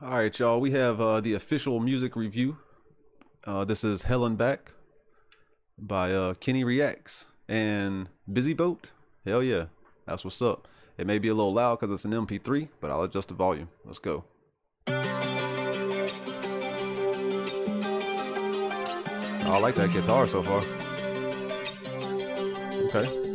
All right, y'all. We have uh, the official music review. Uh, this is Hell and Back by uh, Kenny Reactz and Biziboat. Hell yeah, that's what's up. It may be a little loud because it's an MP3, but I'll adjust the volume. Let's go. I like that guitar so far. Okay.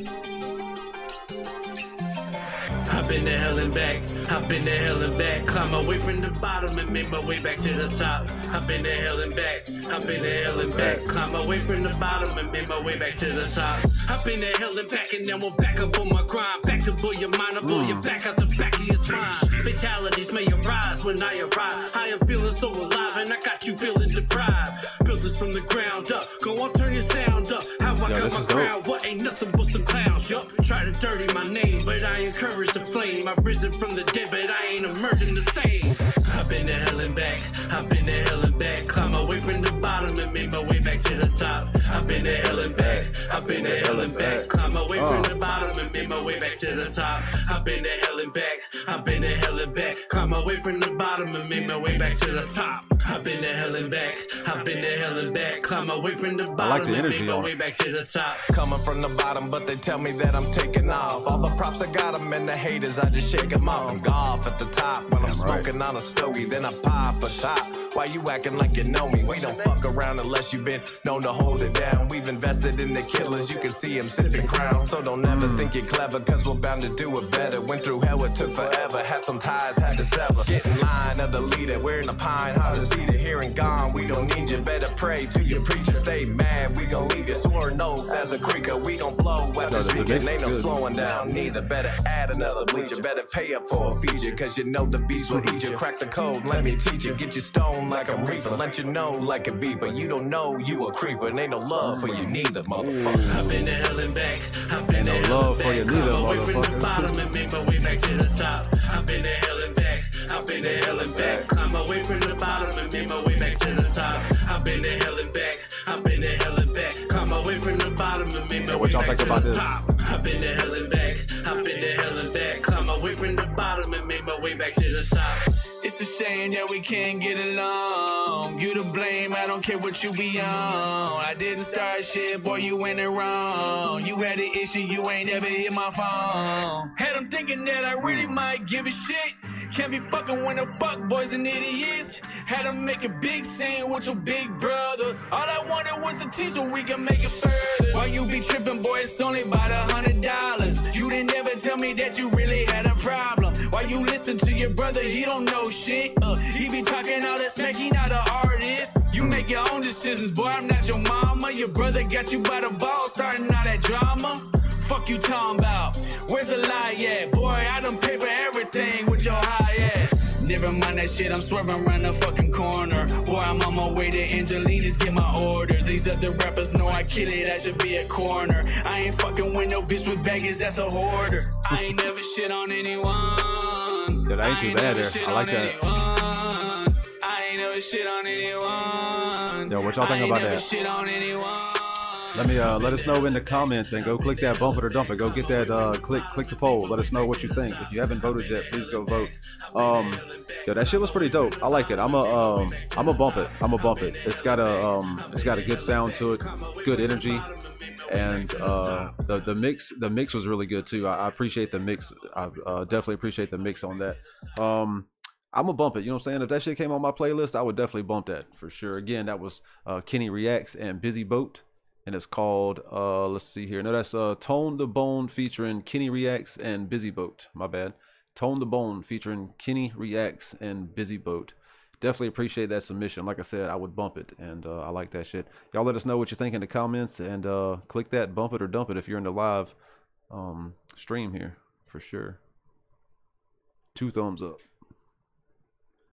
I've been to hell and back, I've been to hell and back. Climb away from the bottom and make my way back to the top. I've been to hell and back, I've been to hell and back. Climb away from the bottom and make my way back to the top. I've been to hell and back and then we'll back up on my grind. Back to blow your mind, I blow your back out the back of your spine. Fatalities may arise when I arrive. I am feeling so alive and I got you feeling deprived. Built this from the ground up, go on, turn your sound up. How I Yo, got my crown, what ain't nothing but some clowns, yup. Try to dirty my name, but I encourage the flame. I've risen from the dead, but I ain't emerging the same. I've been to hell and back, I've been to hell and back. Climb away from the bottom and made my way back to the top. I've been to hell and back, I've been to hell and back. Climb away from the bottom and made my way back to the top. I've been to hell and back, I've been to hell and back. Climb away from the back to the top. I've been to hell and back, I've been to hell and back. Climb away from the bottom like the and made my way back to the top. Coming from the bottom, but they tell me that I'm taking off. All the props I got them and the haters, I just shake them off. I'm golf at the top while I'm smoking on a stogie. Then I pop a top. Why you acting like you know me? We don't fuck around unless you've been known to hold it down. We've invested in the killers, you can see them sipping crown. So don't ever think you're clever, cause we're bound to do it better. Went through hell, it took forever. Had some ties, had to sever. Get in line of the leader, we're in the pine, hard to see the here and gone. We don't need you, better pray to your preacher. Stay mad, we gon' leave you sworn oath as a creaker. We gon' blow after speaking, ain't no slowing down. Neither better add another bleacher, better pay up for a feature, cause you know the beast will eat you. Crack the code, let me teach you. Get you stoned like I'm reefer, let you know like a beeper. You don't know you a creeper, and ain't no love for you neither, motherfucker. I've been to hell and back. I've been to hell and back. Come away from the bottom and make my way back to the top. I've been to hell and back. I've been to hell and back. Climb away from the bottom and make my way back to the top. I've been to hell and back. I've been to hell and back. Climb away from the bottom and make my way back to the top. I've been to hell and back. I've been to hell and back. Climb away from the bottom and make my way back to the top. It's a shame that we can't get along. You to blame, I don't care what you be on. I didn't start shit, boy, you went it wrong. You had an issue, you ain't ever hit my phone. Had them thinking that I really might give a shit. Can't be fucking when the fuck boys and idiots. Had to make a big scene with your big brother. All I wanted was a team so we can make it further. Why you be tripping, boy? It's only about a hundred dollars. You didn't ever tell me that you really had a problem. Why you listen to your brother? He don't know shit. Uh, he be talking all that smack, he not an artist. You make your own decisions, boy. I'm not your mama. Your brother got you by the ball, starting all that drama. Fuck you talking about? Where's the lie at? Boy, I done pay for everything with your high ass. Never mind that shit, I'm swerving around the fucking corner. Boy, I'm on my way to Angelina's, get my order. These other rappers know I kill it, I should be a corner. I ain't fucking with no bitch with baggage, that's a hoarder. I ain't never shit on anyone. Dude, I ain't too bad there. I like that. Anyone. I ain't never shit on anyone. Yo, what y'all think about that? Let me uh, let us know in the comments and go click that bump it or dump it. Go get that uh, click click the poll. Let us know what you think. If you haven't voted yet, please go vote. Um, yo, that shit was pretty dope. I like it. I'm a um, I'm a bump it. I'm a bump it. It's got a um, it's got a good sound to it, good energy, and uh, the the mix the mix was really good too. I, I appreciate the mix. I uh, definitely appreciate the mix on that. Um, I'm gonna bump it. You know what I'm saying? If that shit came on my playlist, I would definitely bump that for sure. Again, that was uh, Kenny Reactz and Biziboat and it's called uh let's see here. No that's uh tone the bone featuring kenny reactz and biziboat. My bad. Tone the bone featuring kenny reactz and biziboat. Definitely appreciate that submission. Like i said i would bump it and uh, i like that shit. Y'all let us know what you think in the comments and uh click that bump it or dump it if you're in the live um stream here for sure. Two thumbs up